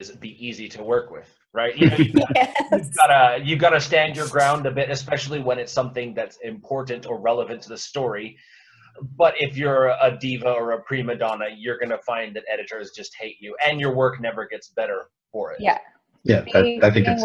Is be easy to work with, right? You know, yes. You've gotta you gotta stand your ground a bit, especially when it's something that's important or relevant to the story. But if you're a diva or a prima donna, you're gonna find that editors just hate you, and your work never gets better for it. Yeah. Yeah, I, I think it's